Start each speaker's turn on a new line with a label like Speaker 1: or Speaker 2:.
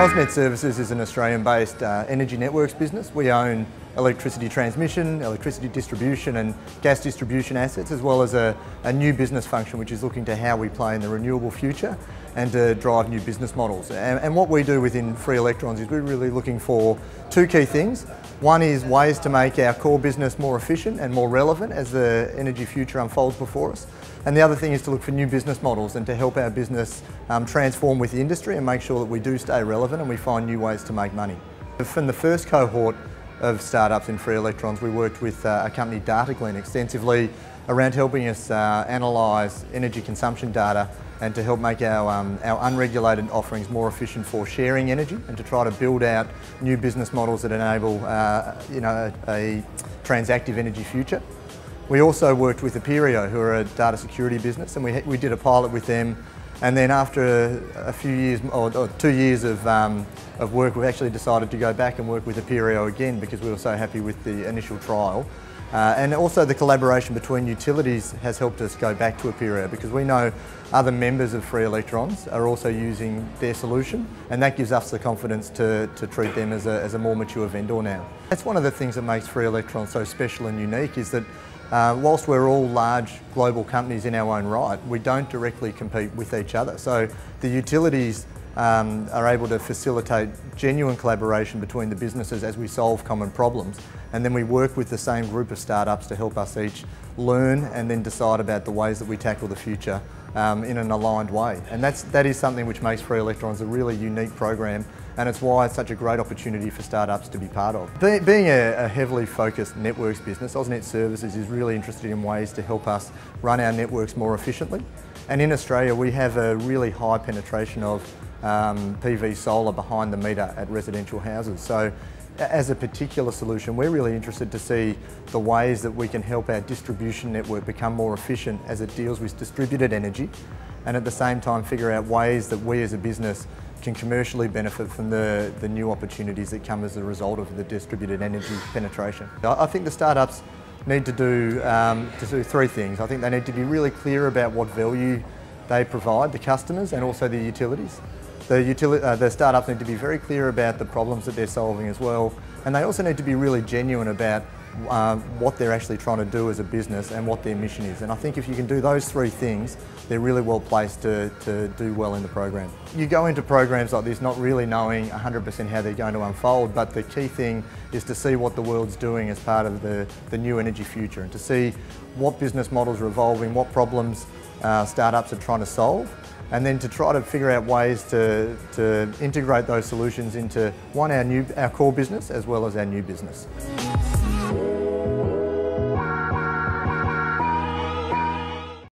Speaker 1: AusNet Services is an Australian-based uh, energy networks business. We own electricity transmission, electricity distribution and gas distribution assets, as well as a, a, new business function which is looking to how we play in the renewable future and to drive new business models. And, and what we do within Free Electrons is we're really looking for two key things. One is ways to make our core business more efficient and more relevant as the energy future unfolds before us. And the other thing is to look for new business models and to help our business um, transform with the industry and make sure that we do stay relevant and we find new ways to make money. From the first cohort of startups in Free Electrons, we worked with uh, a company, DataGlen, extensively around helping us uh, analyse energy consumption data and to help make our, um, our unregulated offerings more efficient for sharing energy and to try to build out new business models that enable uh, you know, a, a transactive energy future. We also worked with Aperio, who are a data security business, and we, we did a pilot with them. And then after a, few years, or, or two years of, um, of work, we actually decided to go back and work with Aperio again because we were so happy with the initial trial. Uh, and also the collaboration between utilities has helped us go back to Aperio because we know other members of Free Electrons are also using their solution and that gives us the confidence to, to treat them as a, as a more mature vendor now. That's one of the things that makes Free Electrons so special and unique is that uh, whilst we're all large global companies in our own right, we don't directly compete with each other. So the utilities um, are able to facilitate genuine collaboration between the businesses as we solve common problems. And then we work with the same group of startups to help us each learn and then decide about the ways that we tackle the future um, in an aligned way. And that's, that is something which makes Free Electrons a really unique program and it's why it's such a great opportunity for startups to be part of. Be being a, a, heavily focused networks business, AusNet Services is really interested in ways to help us run our networks more efficiently. And in Australia we have a really high penetration of um, PV solar behind the meter at residential houses. So as a particular solution, we're really interested to see the ways that we can help our distribution network become more efficient as it deals with distributed energy and at the same time figure out ways that we as a business can commercially benefit from the, the new opportunities that come as a result of the distributed energy penetration. I think the startups need to do, um, to do three things. I think they need to be really clear about what value they provide the customers and also the utilities. The, utili uh, the startups need to be very clear about the problems that they're solving as well and they also need to be really genuine about um, what they're actually trying to do as a business and what their mission is. And I think if you can do those three things, they're really well placed to, to do well in the program. You go into programs like this not really knowing 100% how they're going to unfold, but the key thing is to see what the world's doing as part of the, the new energy future and to see what business models are evolving, what problems uh, startups are trying to solve and then to try to figure out ways to, to integrate those solutions into one, our, new, our core business as well as our new business.